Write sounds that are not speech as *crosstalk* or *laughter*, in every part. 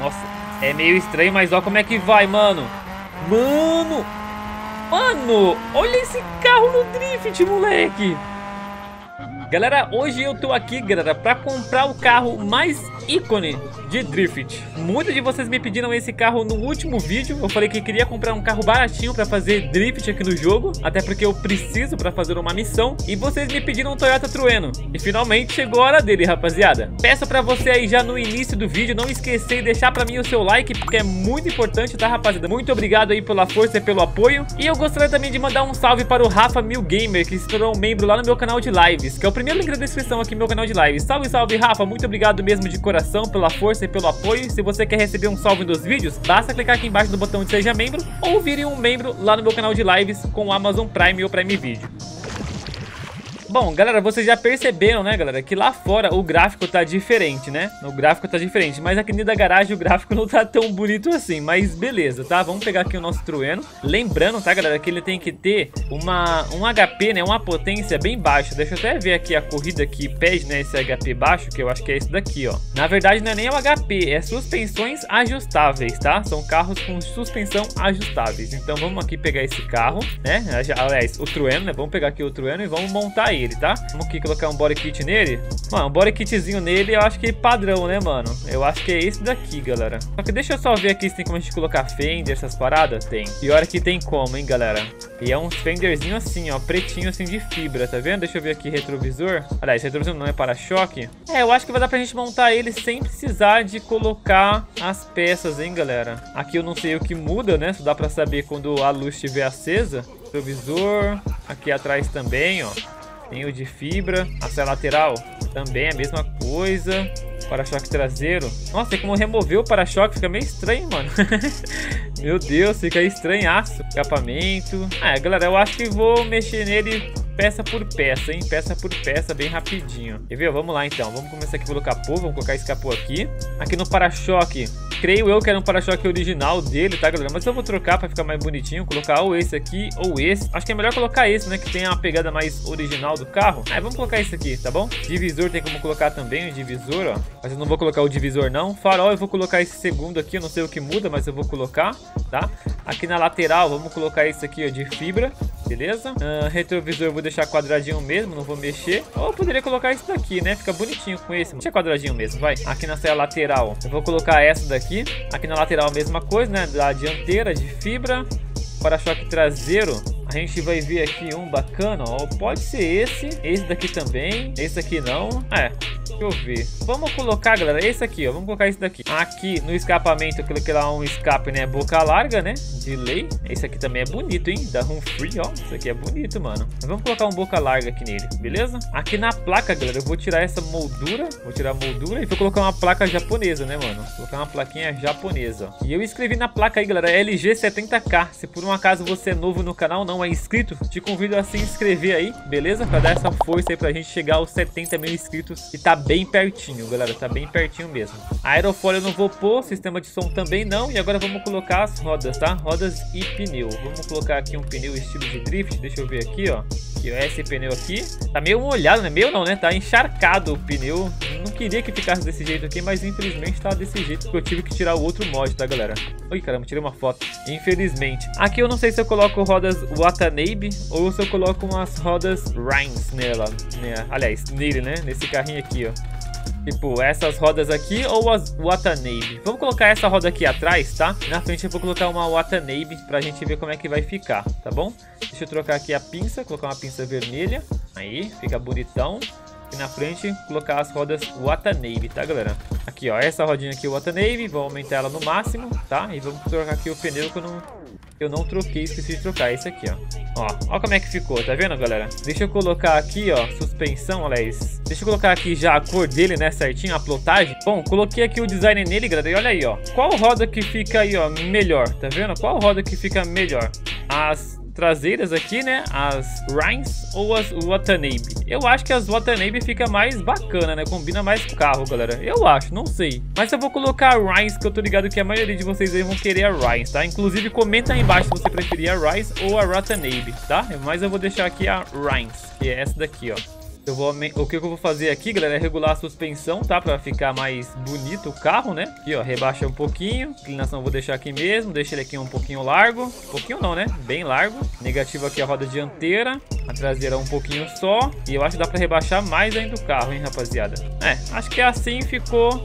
Nossa, é meio estranho, mas ó como é que vai, mano. Mano! Mano, olha esse carro no drift, moleque. Galera, hoje eu tô aqui, galera, pra comprar o carro mais ícone de Drift. Muitos de vocês me pediram esse carro no último vídeo. Eu falei que queria comprar um carro baratinho para fazer Drift aqui no jogo, até porque eu preciso para fazer uma missão. E vocês me pediram um Toyota Trueno. E finalmente chegou a hora dele, rapaziada. Peço para você aí já no início do vídeo não esquecer de deixar para mim o seu like, porque é muito importante, tá, rapaziada? Muito obrigado aí pela força e pelo apoio. E eu gostaria também de mandar um salve para o Rafa Mil Gamer, que se tornou um membro lá no meu canal de lives, que é o primeiro link da descrição aqui no meu canal de lives. Salve, salve, Rafa. Muito obrigado mesmo de coração pela força e pelo apoio. Se você quer receber um salve nos vídeos, basta clicar aqui embaixo no botão de Seja Membro ou vire um membro lá no meu canal de lives com o Amazon Prime ou Prime Video. Bom, galera, vocês já perceberam, né, galera, que lá fora o gráfico tá diferente, né? O gráfico tá diferente, mas aqui dentro da garagem o gráfico *laughs* não tá tão bonito assim, mas beleza, tá? Vamos pegar aqui o nosso Trueno. Lembrando, tá, galera, que ele tem que ter uma, um HP, né, uma potência bem baixa. Deixa eu até ver aqui a corrida que pede, né, esse HP baixo, que eu acho que é esse daqui, ó. Na verdade, não é nem o HP, é suspensões ajustáveis, tá? São carros com suspensão ajustáveis. Então vamos aqui pegar esse carro, né? Aliás, o Trueno, né? Vamos pegar aqui o Trueno e vamos montar ele ele, tá? Vamos aqui colocar um body kit nele. Mano, um body kitzinho nele eu acho que é padrão, né, mano? Eu acho que é esse daqui, galera. Só que deixa eu só ver aqui se tem como a gente colocar fender, essas paradas. Tem. E olha que tem como, hein, galera. E é um fenderzinho assim, ó, pretinho assim de fibra, tá vendo? Deixa eu ver aqui retrovisor. Aliás, retrovisor não é para-choque. É, eu acho que vai dar pra gente montar ele sem precisar de colocar as peças, hein, galera. Aqui eu não sei o que muda, né? Só dá pra saber quando a luz estiver acesa. Retrovisor. Aqui atrás também, ó. Tem o de fibra. A lateral também é a mesma coisa. Para-choque traseiro. Nossa, tem como remover o para-choque. Fica meio estranho, mano. *laughs* Meu Deus, fica estranhaço. Escapamento. Ah, galera, eu acho que vou mexer nele peça por peça, hein? Peça por peça, bem rapidinho. Quer ver? Vamos lá, então. Vamos começar aqui pelo capô. Vamos colocar esse capô aqui. Aqui no para-choque, creio eu que era um para-choque original dele, tá, galera? Mas eu vou trocar pra ficar mais bonitinho. Colocar ou esse aqui ou esse. Acho que é melhor colocar esse, né? Que tem uma pegada mais original do carro. Aí vamos colocar esse aqui, tá bom? Divisor tem como colocar também o divisor, ó. Mas eu não vou colocar o divisor, não. Farol eu vou colocar esse segundo aqui. Eu não sei o que muda, mas eu vou colocar, tá? Aqui na lateral, vamos colocar esse aqui, ó, de fibra beleza? Uh, retrovisor eu vou deixar quadradinho mesmo, não vou mexer. Ou eu poderia colocar isso daqui, né? Fica bonitinho com esse. Deixa quadradinho mesmo, vai. Aqui na saia lateral, eu vou colocar essa daqui. Aqui na lateral a mesma coisa, né? Da dianteira de fibra. Para-choque traseiro, a gente vai ver aqui um bacana, ó. Pode ser esse, esse daqui também, esse aqui não. É, deixa eu ver. Vamos colocar, galera, esse aqui, ó. Vamos colocar esse daqui. Aqui no escapamento, eu coloquei lá um escape, né? Boca larga, né? De lei. Esse aqui também é bonito, hein? Da Free, ó. Isso aqui é bonito, mano. vamos colocar um boca larga aqui nele, beleza? Aqui na placa, galera, eu vou tirar essa moldura. Vou tirar a moldura e vou colocar uma placa japonesa, né, mano? Vou colocar uma plaquinha japonesa. E eu escrevi na placa aí, galera, LG70K. Se por um acaso você é novo no canal, não é inscrito, te convido a se inscrever aí, beleza? Pra dar essa força aí pra gente chegar aos 70 mil inscritos. E tá bem pertinho, galera, tá bem pertinho mesmo. Aerofólio eu não vou pôr, sistema de som também não. E agora vamos colocar as rodas, tá? Rodas e pneu. Vamos colocar aqui um pneu estilo de drift, deixa eu ver aqui, ó. Aqui, ó, esse pneu aqui. Tá meio molhado, né? Meio não, né? Tá encharcado o pneu. Não queria que ficasse desse jeito aqui, mas infelizmente tá desse jeito, porque eu tive que tirar o outro mod, tá, galera? Oi, caramba, tirei uma foto. Infelizmente. Aqui eu não sei se eu coloco rodas Watanabe ou se eu coloco umas rodas Rhines nela, né? Aliás, nele, né? Nesse carrinho aqui, ó. Tipo, essas rodas aqui ou as Watanabe. Vamos colocar essa roda aqui atrás, tá? Na frente eu vou colocar uma Watanabe pra gente ver como é que vai ficar, tá bom? Deixa eu trocar aqui a pinça, colocar uma pinça vermelha. Aí, fica bonitão. E na frente, colocar as rodas Watanabe, tá, galera? Aqui, ó, essa rodinha aqui, Watanabe, vou aumentar ela no máximo, tá? E vamos trocar aqui o pneu que eu não, eu não troquei, esqueci de trocar, esse aqui, ó. Ó, ó como é que ficou, tá vendo, galera? Deixa eu colocar aqui, ó, suspensão, isso. Deixa eu colocar aqui já a cor dele, né, certinho, a plotagem. Bom, coloquei aqui o design nele, galera, e olha aí, ó. Qual roda que fica aí, ó, melhor, tá vendo? Qual roda que fica melhor? As traseiras aqui, né? As Rhines ou as Watanabe. Eu acho que as Watanabe fica mais bacana, né? Combina mais com o carro, galera. Eu acho, não sei. Mas eu vou colocar a Rhines, que eu tô ligado que a maioria de vocês aí vão querer a Rhines, tá? Inclusive, comenta aí embaixo se você preferir a Rhines ou a Watanabe, tá? Mas eu vou deixar aqui a Rhines, que é essa daqui, ó. Eu vou, o que eu vou fazer aqui, galera, é regular a suspensão, tá? Pra ficar mais bonito o carro, né? Aqui, ó, rebaixa um pouquinho. Inclinação eu vou deixar aqui mesmo. Deixa ele aqui um pouquinho largo. Um pouquinho não, né? Bem largo. Negativo aqui a roda dianteira. A traseira um pouquinho só. E eu acho que dá pra rebaixar mais ainda o carro, hein, rapaziada? É, acho que assim ficou...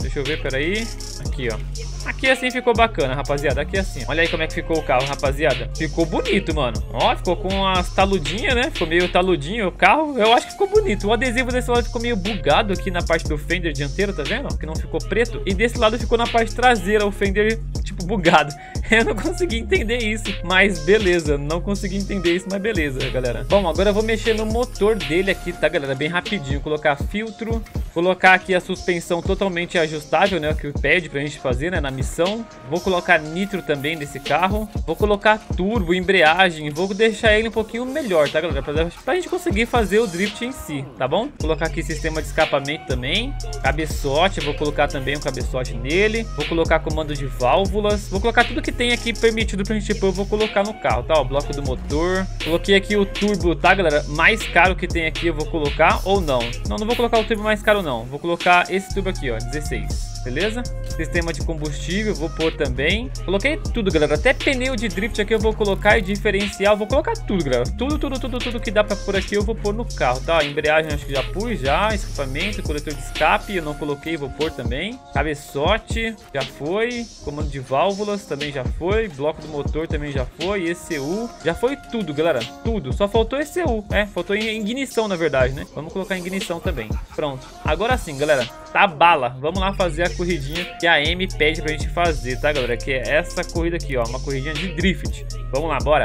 Deixa eu ver, peraí. Aqui, ó. Aqui assim ficou bacana, rapaziada. Aqui assim. Olha aí como é que ficou o carro, rapaziada. Ficou bonito, mano. Ó, ficou com as taludinhas, né? Ficou meio taludinho o carro. Eu acho que ficou bonito. O adesivo desse lado ficou meio bugado aqui na parte do fender dianteiro, tá vendo? Que não ficou preto. E desse lado ficou na parte traseira o fender, tipo, bugado. *laughs* Eu não consegui entender isso, mas beleza. Não consegui entender isso, mas beleza, galera. Bom, agora eu vou mexer no motor dele aqui, tá, galera? Bem rapidinho. Colocar filtro. Colocar aqui a suspensão totalmente ajustável, né? O que pede pra gente fazer, né? Na missão. Vou colocar nitro também nesse carro. Vou colocar turbo, embreagem. Vou deixar ele um pouquinho melhor, tá, galera? Pra, pra gente conseguir fazer o drift em si, tá bom? Vou colocar aqui sistema de escapamento também. Cabeçote, vou colocar também um cabeçote nele. Vou colocar comando de válvulas. Vou colocar tudo que tem aqui permitido pra gente pôr, eu vou colocar no carro, tá? O bloco do motor. Coloquei aqui o turbo, tá, galera? Mais caro que tem aqui eu vou colocar ou não? Não, não vou colocar o turbo mais caro não. Vou colocar esse turbo aqui, ó, 16 beleza? Sistema de combustível, vou pôr também. Coloquei tudo, galera. Até pneu de drift aqui eu vou colocar e diferencial. Vou colocar tudo, galera. Tudo, tudo, tudo, tudo que dá pra pôr aqui eu vou pôr no carro, tá? Embreagem acho que já pus, já. Escapamento, coletor de escape, eu não coloquei, vou pôr também. Cabeçote, já foi. Comando de válvulas também já foi. Bloco do motor também já foi. ECU, já foi tudo, galera. Tudo. Só faltou ECU, é. Faltou ignição, na verdade, né? Vamos colocar ignição também. Pronto. Agora sim, galera. Tá bala. Vamos lá fazer a corridinha que a Amy pede pra gente fazer, tá, galera? Que é essa corrida aqui, ó. Uma corridinha de drift. Vamos lá, bora.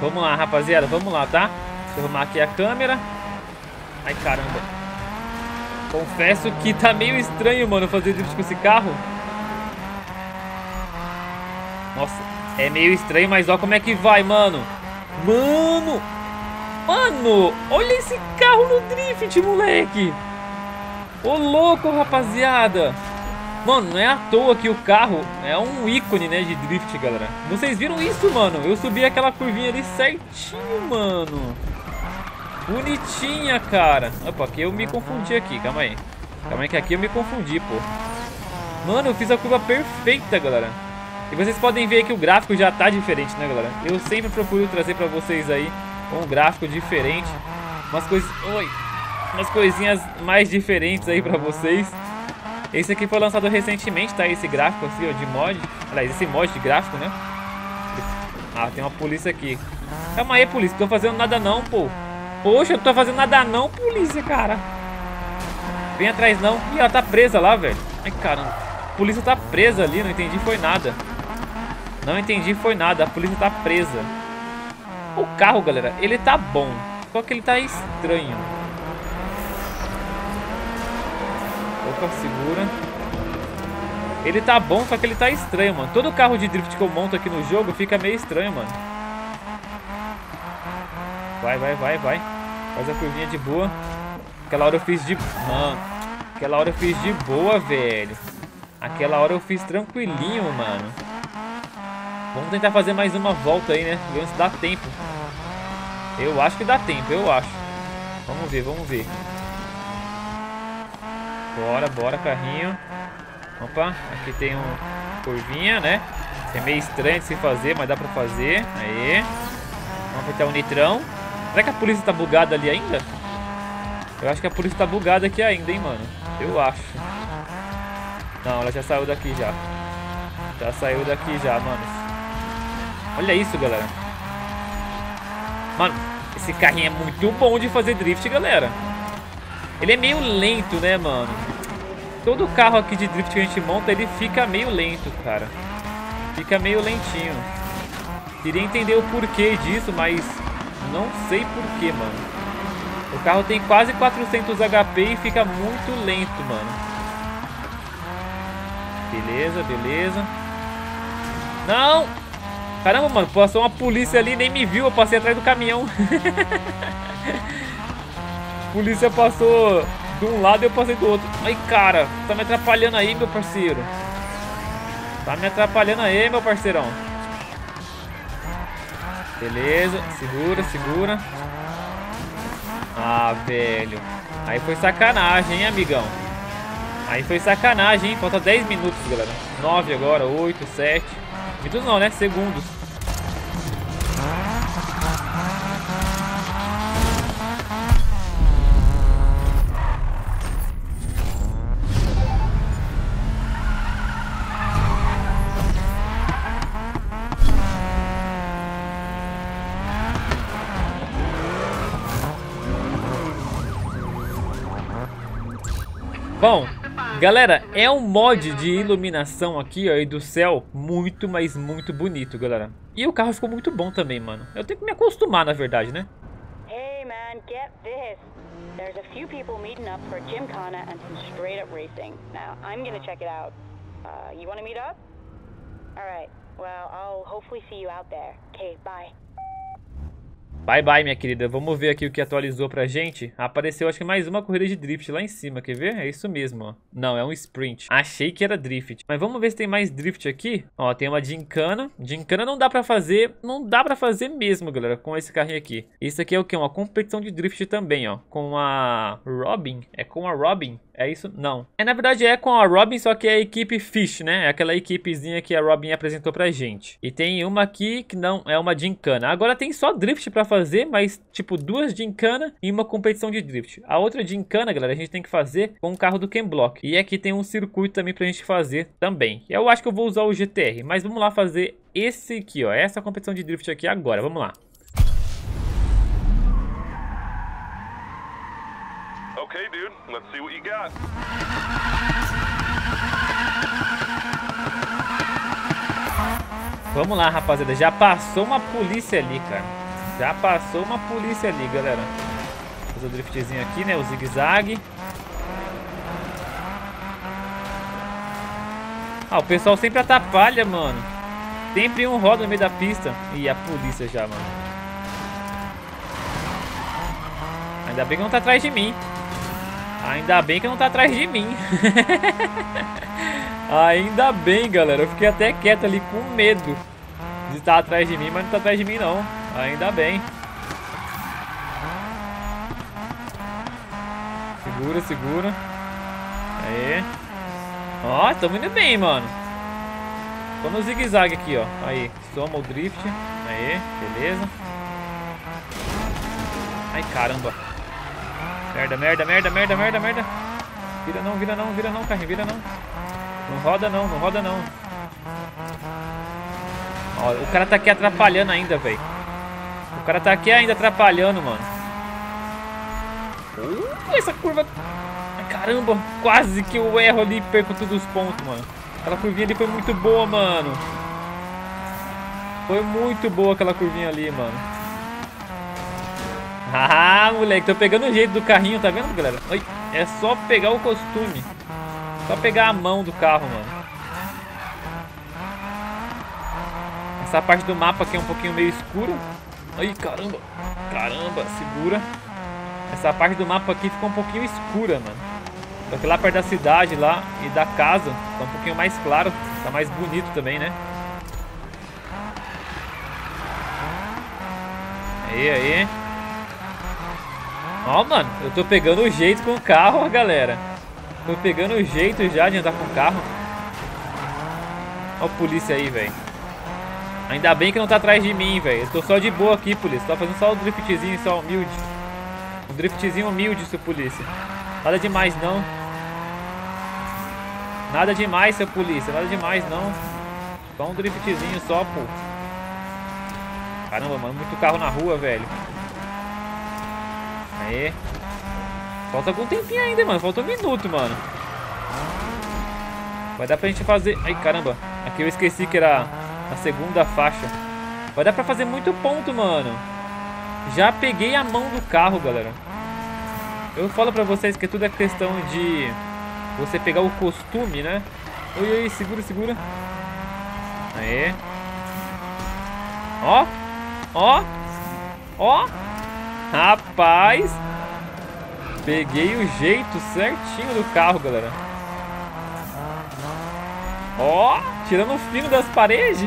Vamos lá, rapaziada. Vamos lá, tá? Deixa eu arrumar aqui a câmera. Ai, caramba. Confesso que tá meio estranho, mano, fazer drift com esse carro. Nossa, é meio estranho, mas ó como é que vai, mano. Mano! Mano, olha esse carro no drift, moleque. Ô, louco, rapaziada. Mano, não é à toa que o carro é um ícone, né, de drift, galera. Vocês viram isso, mano? Eu subi aquela curvinha ali certinho, mano. Bonitinha, cara. Opa, aqui eu me confundi aqui, calma aí. Calma aí que aqui eu me confundi, pô. Mano, eu fiz a curva perfeita, galera. E vocês podem ver que o gráfico já tá diferente, né, galera? Eu sempre procuro trazer pra vocês aí um gráfico diferente. Umas coisas... Oi! Umas coisinhas mais diferentes aí pra vocês. Esse aqui foi lançado recentemente, tá? Esse gráfico assim, ó, de mod. Aliás, esse mod de gráfico, né? Ah, tem uma polícia aqui. Calma aí, polícia. Não tô fazendo nada não, pô. Poxa, eu não tô fazendo nada não, polícia, cara. Vem atrás não. Ih, ela tá presa lá, velho. Ai, caramba. A polícia tá presa ali, não entendi foi nada. Não entendi foi nada, a polícia tá presa. O carro, galera, ele tá bom. Só que ele tá estranho. Opa, segura. Ele tá bom, só que ele tá estranho, mano. Todo carro de drift que eu monto aqui no jogo fica meio estranho, mano. Vai, vai, vai, vai. Faz a curvinha de boa. Aquela hora eu fiz de... Mano, aquela hora eu fiz de boa, velho. Aquela hora eu fiz tranquilinho, mano. Vamos tentar fazer mais uma volta aí, né? Ver se dá tempo. Eu acho que dá tempo, eu acho. Vamos ver, vamos ver. Bora, bora, carrinho. Opa, aqui tem um curvinha, né? É meio estranho de se fazer, mas dá pra fazer. Aí. Vamos apertar o nitrão. Será que a polícia tá bugada ali ainda? Eu acho que a polícia tá bugada aqui ainda, hein, mano. Eu acho. Não, ela já saiu daqui já. Já saiu daqui já, mano. Olha isso, galera. Mano, esse carrinho é muito bom de fazer drift, galera. Ele é meio lento, né, mano? Todo carro aqui de drift que a gente monta, ele fica meio lento, cara. Fica meio lentinho. Queria entender o porquê disso, mas não sei porquê, mano. O carro tem quase 400 HP e fica muito lento, mano. Beleza, beleza. Não! Caramba, mano, passou uma polícia ali nem me viu, eu passei atrás do caminhão. *laughs* polícia passou de um lado e eu passei do outro. Ai, cara, tá me atrapalhando aí, meu parceiro. Tá me atrapalhando aí, meu parceirão. Beleza, segura, segura. Ah, velho. Aí foi sacanagem, hein, amigão. Aí foi sacanagem, hein. Falta 10 minutos, galera. 9 agora, 8, 7. Minutos não, né? Segundos. Bom, galera, é um mod de iluminação aqui, ó, e do céu muito, mas muito bonito, galera. E o carro ficou muito bom também, mano. Eu tenho que me acostumar, na verdade, né? Hey, man, get this. There's a few people meeting up for Gymkhana and some straight up racing. Now, I'm gonna check it out. Uh, you wanna meet up? Alright, well, I'll hopefully see you out there. Okay, bye. Bye bye, minha querida. Vamos ver aqui o que atualizou pra gente. Apareceu, acho que mais uma corrida de drift lá em cima, quer ver? É isso mesmo, ó. Não, é um sprint. Achei que era drift. Mas vamos ver se tem mais drift aqui. Ó, tem uma gincana. Gincana não dá pra fazer, não dá pra fazer mesmo, galera, com esse carrinho aqui. Isso aqui é o que? Uma competição de drift também, ó. Com a Robin. É com a Robin. É isso? Não. É, na verdade, é com a Robin, só que é a equipe Fish, né? É aquela equipezinha que a Robin apresentou pra gente. E tem uma aqui que não é uma gincana. Agora tem só drift pra fazer, mas, tipo, duas gincana e uma competição de drift. A outra gincana, galera, a gente tem que fazer com o carro do Ken Block. E aqui tem um circuito também pra gente fazer também. Eu acho que eu vou usar o GTR, mas vamos lá fazer esse aqui, ó. Essa competição de drift aqui agora. Vamos lá. Okay, dude. Let's see what you got. Vamos lá, rapaziada. Já passou uma polícia ali, cara. Já passou uma polícia ali, galera. Fazer o driftzinho aqui, né? O zigue-zague. Ah, o pessoal sempre atrapalha, mano. Sempre um roda no meio da pista. E a polícia já, mano. Ainda bem que não tá atrás de mim. Ainda bem que não tá atrás de mim. *laughs* Ainda bem, galera. Eu fiquei até quieto ali com medo de estar atrás de mim, mas não tá atrás de mim não. Ainda bem. Segura, segura. Aí. Ó, tamo indo bem, mano. Tô no zigue-zague aqui, ó. Aí, soma o drift. Aí, beleza. Ai, caramba. Merda, merda, merda, merda, merda, merda. Vira não, vira não, vira não, carrinho, vira não. Não roda não, não roda não. Ó, o cara tá aqui atrapalhando ainda, velho. O cara tá aqui ainda atrapalhando, mano. Uh, essa curva... Caramba, quase que eu erro ali e perco todos os pontos, mano. Aquela curvinha ali foi muito boa, mano. Foi muito boa aquela curvinha ali, mano. Ah, moleque, tô pegando o jeito do carrinho, tá vendo, galera? Oi, é só pegar o costume. Só pegar a mão do carro, mano. Essa parte do mapa aqui é um pouquinho meio escura. Ai, caramba. Caramba, segura. Essa parte do mapa aqui ficou um pouquinho escura, mano. Só que lá perto da cidade lá e da casa tá um pouquinho mais claro. Tá mais bonito também, né? Aí, aí. Ó, mano, eu tô pegando o jeito com o carro, galera. Tô pegando o jeito já de andar com o carro. Ó a polícia aí, velho. Ainda bem que não tá atrás de mim, velho. Eu tô só de boa aqui, polícia. Tô fazendo só o driftzinho, só humilde. Um driftzinho humilde, seu polícia. Nada demais, não. Nada demais, seu polícia. Nada demais, não. Só um driftzinho só, pô. Caramba, mano. Muito carro na rua, velho. Aê. Falta algum tempinho ainda, mano. Falta um minuto, mano. Vai dar pra gente fazer... Ai, caramba. Aqui eu esqueci que era a segunda faixa. Vai dar pra fazer muito ponto, mano. Já peguei a mão do carro, galera. Eu falo pra vocês que tudo é questão de você pegar o costume, né? Oi, oi, segura, segura. Aê. Ó. Ó. Ó. Rapaz. Peguei o jeito certinho do carro, galera. Ó, tirando o fino das paredes.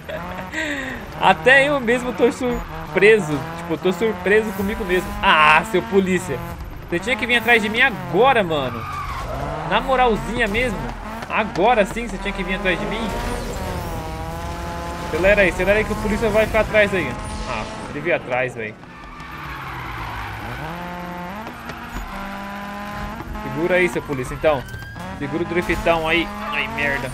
*laughs* Até eu mesmo tô surpreso. Tipo, tô surpreso comigo mesmo. Ah, seu polícia. Você tinha que vir atrás de mim agora, mano. Na moralzinha mesmo. Agora sim você tinha que vir atrás de mim. Acelera aí, acelera aí que o polícia vai ficar atrás aí. Veio atrás, velho. Segura aí, seu polícia, então. Segura o driftão aí. Ai, merda.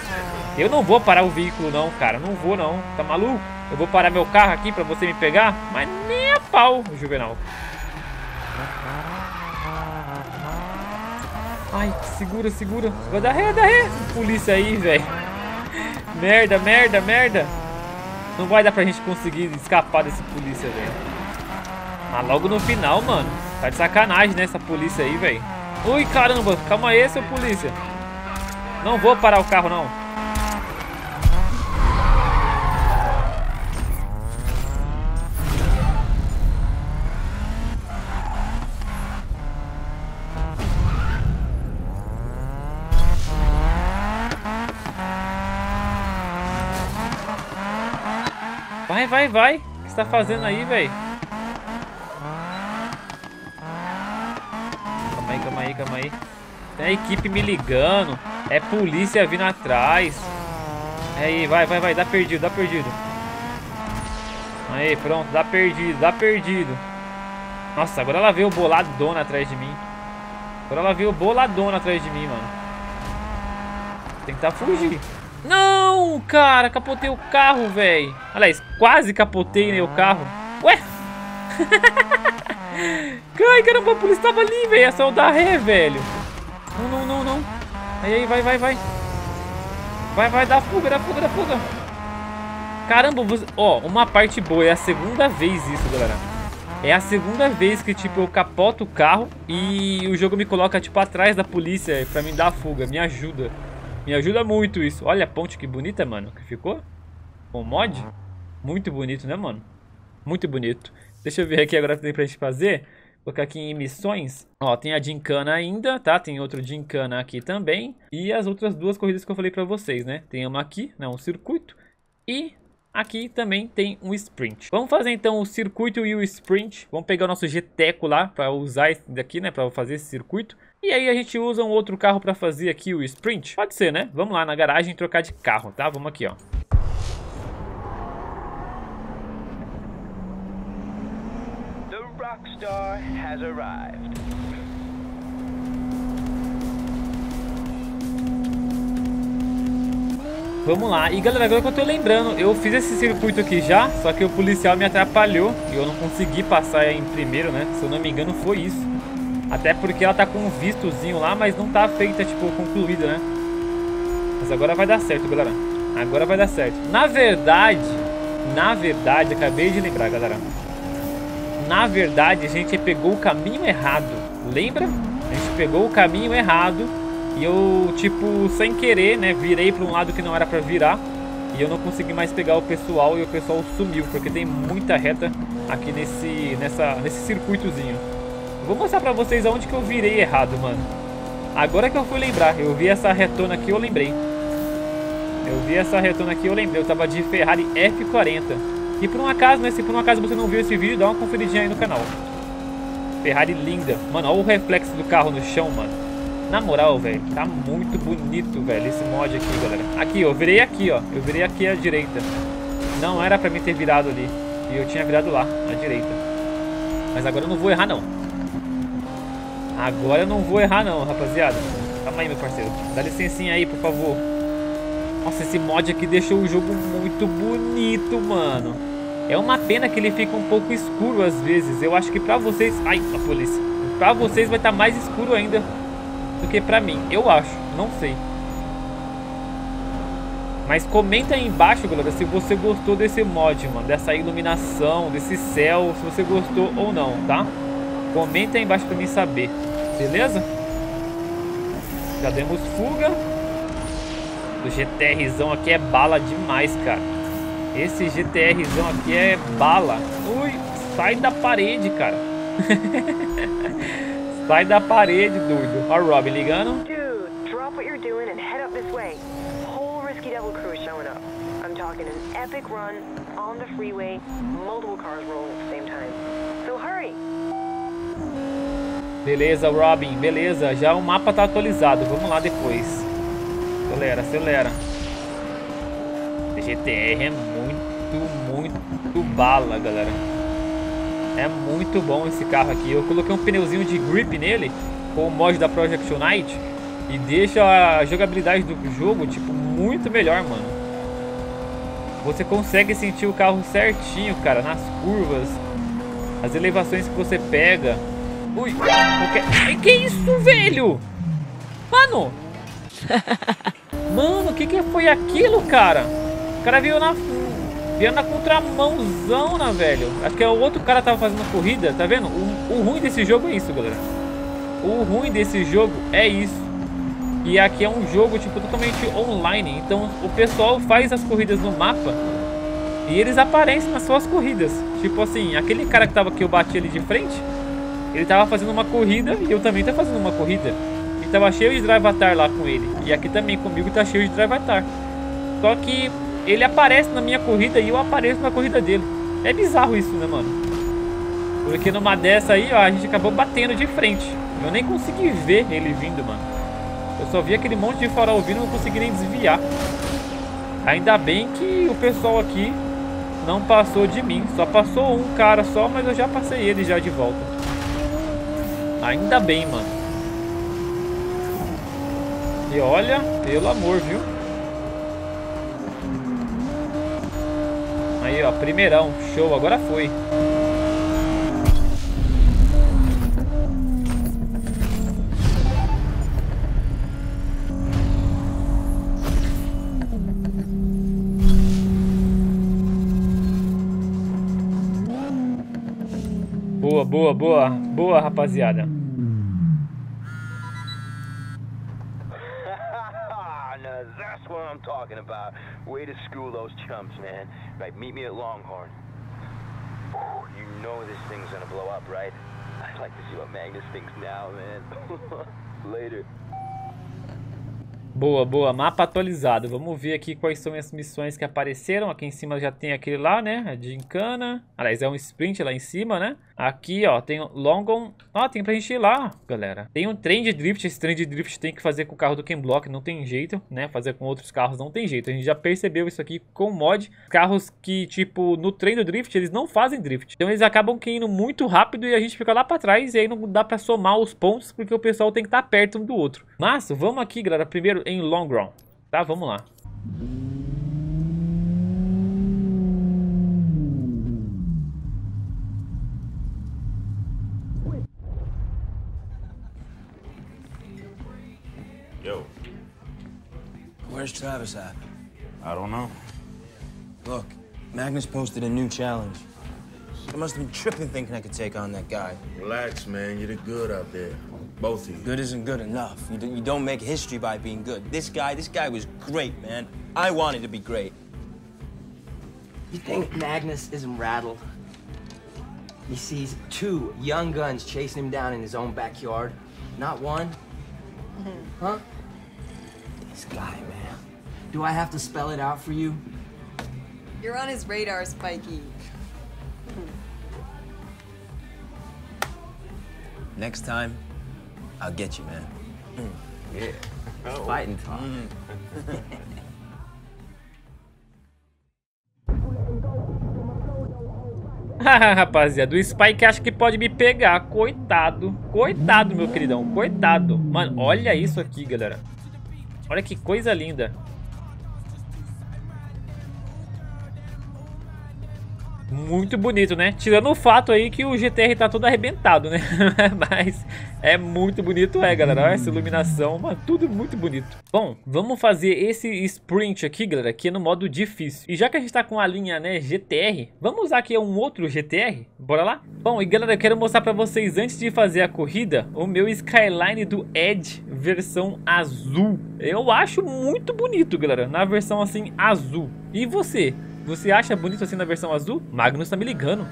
Eu não vou parar o veículo, não, cara. Não vou, não. Tá maluco? Eu vou parar meu carro aqui pra você me pegar? Mas nem a pau, Juvenal. Ai, segura, segura. Vai dar ré, dá ré. Polícia aí, velho. Merda, merda, merda. Não vai dar pra gente conseguir escapar desse polícia, velho. Mas logo no final, mano. Tá de sacanagem, né, essa polícia aí, velho. Ui, caramba. Calma aí, seu polícia. Não vou parar o carro, não. Vai, vai, vai. O que você tá fazendo aí, velho? Calma aí, calma aí, calma aí. Tem a equipe me ligando. É polícia vindo atrás. Aí, vai, vai, vai. Dá perdido, dá perdido. Aí, pronto. Dá perdido, dá perdido. Nossa, agora ela veio boladona atrás de mim. Agora ela veio boladona atrás de mim, mano. Tentar fugir. Não, cara. Capotei o carro, velho. Aliás, quase capotei né, o carro. Ué? *laughs* Ai, caramba, a polícia tava ali, velho. É só dar ré, velho. Não, não, não, não. Aí, aí, vai, vai, vai. Vai, vai, dá fuga, dá fuga, dá fuga. Caramba, você... ó, uma parte boa. É a segunda vez isso, galera. É a segunda vez que, tipo, eu capoto o carro e o jogo me coloca, tipo, atrás da polícia pra me dar a fuga. Me ajuda. Me ajuda muito isso. Olha a ponte que bonita, mano, que ficou. Com mod. Muito bonito, né, mano? Muito bonito. Deixa eu ver aqui agora o que tem pra gente fazer. Vou colocar aqui em missões. Ó, tem a gincana ainda, tá? Tem outro gincana aqui também. E as outras duas corridas que eu falei pra vocês, né? Tem uma aqui, né? Um circuito. E aqui também tem um sprint. Vamos fazer então o circuito e o sprint. Vamos pegar o nosso GTECO lá para usar esse daqui, né? Para fazer esse circuito. E aí a gente usa um outro carro para fazer aqui o sprint. Pode ser, né? Vamos lá na garagem trocar de carro, tá? Vamos aqui, ó. Rockstar has arrived. Vamos lá. E galera, agora que eu tô lembrando, eu fiz esse circuito aqui já, só que o policial me atrapalhou e eu não consegui passar em primeiro, né? Se eu não me engano, foi isso. Até porque ela tá com um vistozinho lá, mas não tá feita, tipo, concluída, né? Mas agora vai dar certo, galera. Agora vai dar certo. Na verdade, na verdade, acabei de lembrar, galera na verdade, a gente pegou o caminho errado. Lembra? A gente pegou o caminho errado e eu, tipo, sem querer, né, virei para um lado que não era para virar. E eu não consegui mais pegar o pessoal e o pessoal sumiu, porque tem muita reta aqui nesse, nessa, nesse circuitozinho. Vou mostrar pra vocês aonde que eu virei errado, mano. Agora que eu fui lembrar, eu vi essa retona aqui, eu lembrei. Eu vi essa retona aqui, eu lembrei. Eu tava de Ferrari F40. E por um acaso, né, se por um acaso você não viu esse vídeo, dá uma conferidinha aí no canal. Ferrari linda. Mano, olha o reflexo do carro no chão, mano. Na moral, velho, tá muito bonito, velho, esse mod aqui, galera. Aqui, eu virei aqui, ó. Eu virei aqui à direita. Não era pra mim ter virado ali. E eu tinha virado lá, à direita. Mas agora eu não vou errar, não. Agora eu não vou errar, não, rapaziada. Calma aí, meu parceiro. Dá licencinha aí, por favor. Nossa, esse mod aqui deixou o jogo muito bonito, mano. É uma pena que ele fica um pouco escuro às vezes. Eu acho que pra vocês... Ai, a polícia. Pra vocês vai estar tá mais escuro ainda do que pra mim. Eu acho. Não sei. Mas comenta aí embaixo, galera, se você gostou desse mod, mano. Dessa iluminação, desse céu. Se você gostou ou não, tá? Comenta aí embaixo pra mim saber. Beleza? Já demos fuga. O GTRzão aqui é bala demais, cara. Esse GTRzão aqui é bala. Ui, sai da parede, cara. *laughs* Sai da parede, doido. Ó o Robin ligando. Dude, drop what you're doing and head up this way. Whole Risky Devil crew showing up. I'm talking an epic run on the freeway, multiple cars rolling at the same time. So hurry. Beleza, Robin, beleza. Já o mapa tá atualizado. Vamos lá depois. Acelera, acelera. GTR é muito, muito bala, galera. É muito bom esse carro aqui. Eu coloquei um pneuzinho de grip nele com o mod da Project Unite e deixa a jogabilidade do jogo tipo muito melhor, mano. Você consegue sentir o carro certinho, cara, nas curvas, as elevações que você pega. Ui, que... que isso, velho? Mano! *laughs* Mano, o que, que foi aquilo, cara? O cara veio na Veio na contramãozão, né, velho? Acho que é o outro cara tava fazendo corrida, tá vendo? O, o ruim desse jogo é isso, galera. O ruim desse jogo é isso. E aqui é um jogo, tipo, totalmente online. Então, o pessoal faz as corridas no mapa e eles aparecem nas suas corridas. Tipo assim, aquele cara que tava aqui, eu bati ali de frente, ele tava fazendo uma corrida e eu também tava fazendo uma corrida. E tava cheio de drive avatar lá com ele. E aqui também comigo tá cheio de drive avatar. Só que ele aparece na minha corrida e eu apareço na corrida dele. É bizarro isso, né, mano? Porque numa dessa aí, ó, a gente acabou batendo de frente. Eu nem consegui ver ele vindo, mano. Eu só vi aquele monte de farol vindo não consegui nem desviar. Ainda bem que o pessoal aqui não passou de mim. Só passou um cara só, mas eu já passei ele já de volta. Ainda bem, mano. E olha, pelo amor, viu? Aí, ó, primeirão. Show, agora foi. Boa, boa, boa. Boa, rapaziada. Talking about. Way to school those chumps, man. Right, meet me at Longhorn. You know this thing's gonna blow up, right? I'd like to see what Magnus thinks now, man. *laughs* Later. Boa, boa. Mapa atualizado. Vamos ver aqui quais são as missões que apareceram. Aqui em cima já tem aquele lá, né? A gincana. Aliás, é um sprint lá em cima, né? Aqui, ó, tem Longon. Ó, tem pra gente ir lá, galera. Tem um trem de drift. Esse trem de drift tem que fazer com o carro do Ken Block. Não tem jeito, né? Fazer com outros carros não tem jeito. A gente já percebeu isso aqui com mod. Carros que, tipo, no trem do drift, eles não fazem drift. Então eles acabam indo muito rápido e a gente fica lá pra trás. E aí não dá pra somar os pontos porque o pessoal tem que estar tá perto um do outro. Mas, vamos aqui, galera. Primeiro em Long Run. Tá, vamos lá. Where's Travis at? I don't know. Look, Magnus posted a new challenge. I must have been tripping thinking I could take on that guy. Relax, man. You did good out there. Both of you. Good isn't good enough. You, do, you don't make history by being good. This guy, this guy was great, man. I wanted to be great. You think Magnus isn't rattled? He sees two young guns chasing him down in his own backyard. Not one. Mm -hmm. Huh? This guy, man. Do I have to spell it out for you? You're on his radar, Spiky. Next time, I'll get you, man. Yeah. Oh. Fighting talk. Mm. *laughs* Rapaziada, o Spike acha que pode me pegar. Coitado. Coitado, meu queridão. Coitado. Mano, olha isso aqui, galera. Olha que coisa linda. Muito bonito, né? Tirando o fato aí que o GTR tá todo arrebentado, né? *laughs* Mas é muito bonito, é, galera. Olha essa iluminação, mano, tudo muito bonito. Bom, vamos fazer esse sprint aqui, galera, aqui no modo difícil. E já que a gente tá com a linha, né, GTR, vamos usar aqui um outro GTR? Bora lá? Bom, e galera, eu quero mostrar pra vocês, antes de fazer a corrida, o meu Skyline do Edge versão azul. Eu acho muito bonito, galera, na versão assim, azul. E você? Você acha bonito assim na versão azul? Magnus tá me ligando.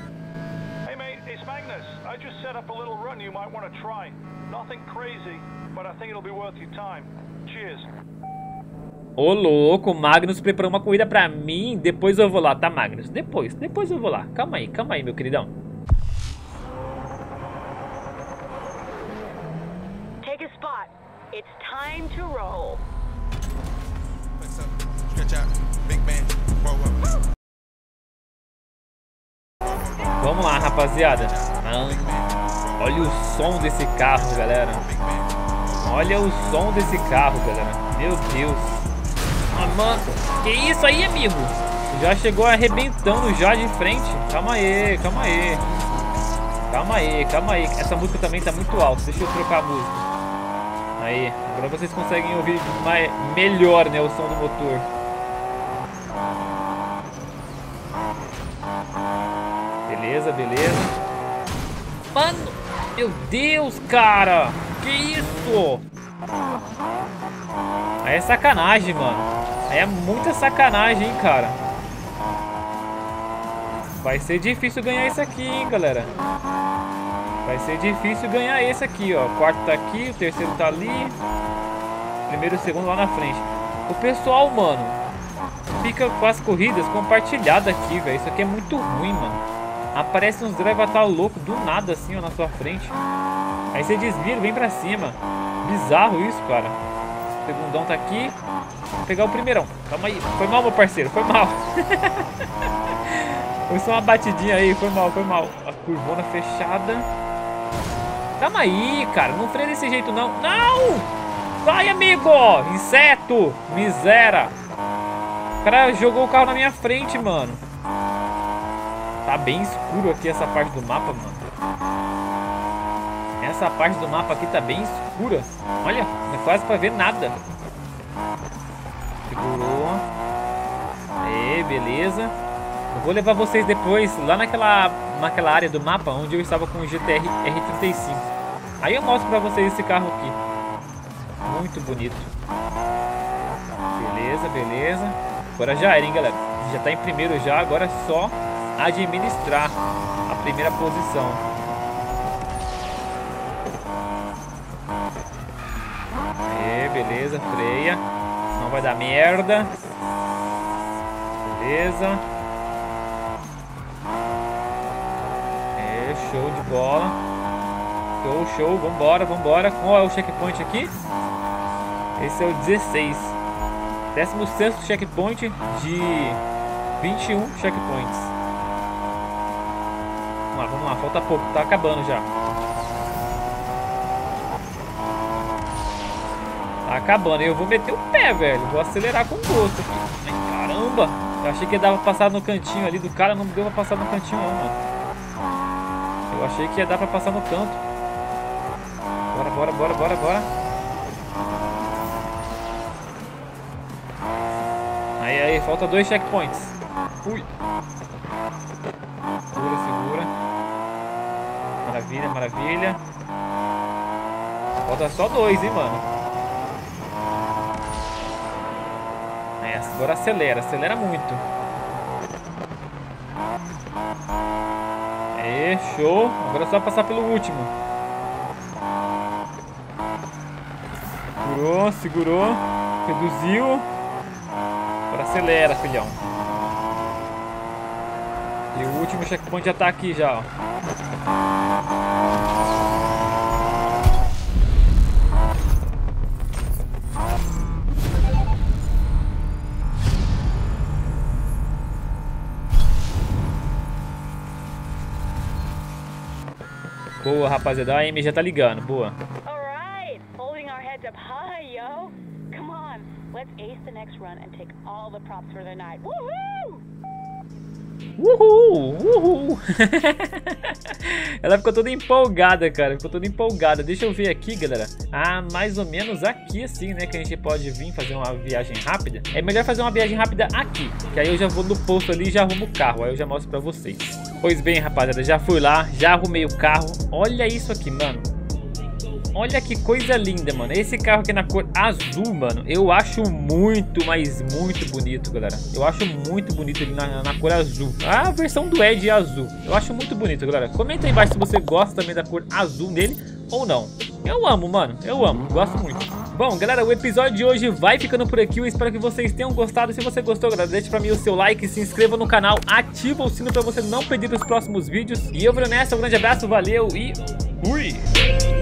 Hey mate, it's Magnus. I just set up a little run you might want to try. Nothing crazy, but I think it'll be worth your time. Cheers. Ô louco, Magnus preparou uma corrida pra mim. Depois eu vou lá, tá, Magnus? Depois, depois eu vou lá. Calma aí, calma aí, meu queridão. Take a spot. It's time to roll. Stretch out, big man. Vamos lá, rapaziada. Olha o som desse carro, galera. Olha o som desse carro, galera. Meu Deus. Ah, mano, que isso aí, amigo? Já chegou arrebentando já de frente. Calma aí, calma aí. Calma aí, calma aí. Essa música também tá muito alta. Deixa eu trocar a música. Aí, agora vocês conseguem ouvir mais, melhor, né, o som do motor. Beleza, beleza. Mano, meu Deus, cara. Que isso? Aí é sacanagem, mano. Aí é muita sacanagem, hein, cara. Vai ser difícil ganhar isso aqui, hein, galera. Vai ser difícil ganhar esse aqui, ó. O quarto tá aqui, o terceiro tá ali. Primeiro e segundo lá na frente. O pessoal, mano, fica com as corridas compartilhadas aqui, velho. Isso aqui é muito ruim, mano. Aparece uns drive louco do nada assim, ó, na sua frente. Aí você desvira vem pra cima. Bizarro isso, cara. O segundão tá aqui. Vou pegar o primeirão. Calma aí. Foi mal, meu parceiro. Foi mal. *laughs* foi só uma batidinha aí. Foi mal, foi mal. A curvona fechada. Calma aí, cara. Não freia desse jeito, não. Não! Vai, amigo! Inseto! Misera! O cara jogou o carro na minha frente, mano. Tá bem escuro aqui essa parte do mapa, mano. Essa parte do mapa aqui tá bem escura. Olha, não é quase pra ver nada. Segurou. Aê, beleza. Eu vou levar vocês depois lá naquela, naquela área do mapa onde eu estava com o GTR R35. Aí eu mostro pra vocês esse carro aqui. Muito bonito. Beleza, beleza. Agora já era, hein, galera. Já tá em primeiro já, agora é só administrar a primeira posição. Beleza, freia. Não vai dar merda. Beleza. É, show de bola. Show, show. Vambora, vambora. Qual é o checkpoint aqui? Esse é o 16. 16 checkpoint de 21 checkpoints. Vamos lá, vamos lá. Falta pouco. Tá acabando já. Tá acabando. Eu vou meter o pé, velho. Vou acelerar com gosto aqui. Ai, caramba. Eu achei que dar pra passar no cantinho ali do cara. Não deu pra passar no cantinho não, mano. Eu achei que ia dar pra passar no canto. Bora, bora, bora, bora, bora. Aí, aí. Falta dois checkpoints. Ui. Segura, segura. Maravilha, maravilha. Falta só dois, hein, mano. É, agora acelera, acelera muito. É, show. Agora é só passar pelo último. Segurou, segurou. Reduziu. Agora acelera, filhão. E o último checkpoint já tá aqui já, ó. Boa, rapaziada. A Amy já tá ligando. Boa. Alright, holding our heads up high, yo. Come on, let's ace the next run and take all the props for the night. Woohoo! Uhul! Uhul! *laughs* Ela ficou toda empolgada, cara. Ficou toda empolgada. Deixa eu ver aqui, galera. Ah, mais ou menos aqui assim, né? Que a gente pode vir fazer uma viagem rápida. É melhor fazer uma viagem rápida aqui. Que aí eu já vou no posto ali e já arrumo o carro. Aí eu já mostro pra vocês. Pois bem, rapaziada. Já fui lá. Já arrumei o carro. Olha isso aqui, mano. Olha que coisa linda, mano. Esse carro aqui na cor azul, mano, eu acho muito, mas muito bonito, galera. Eu acho muito bonito ele na, na cor azul. A versão do Ed é azul. Eu acho muito bonito, galera. Comenta aí embaixo se você gosta também da cor azul dele ou não. Eu amo, mano. Eu amo. Gosto muito. Bom, galera, o episódio de hoje vai ficando por aqui. Eu espero que vocês tenham gostado. Se você gostou, galera, deixe pra mim o seu like, se inscreva no canal, ativa o sino pra você não perder os próximos vídeos. E eu vou nessa, um grande abraço, valeu e fui!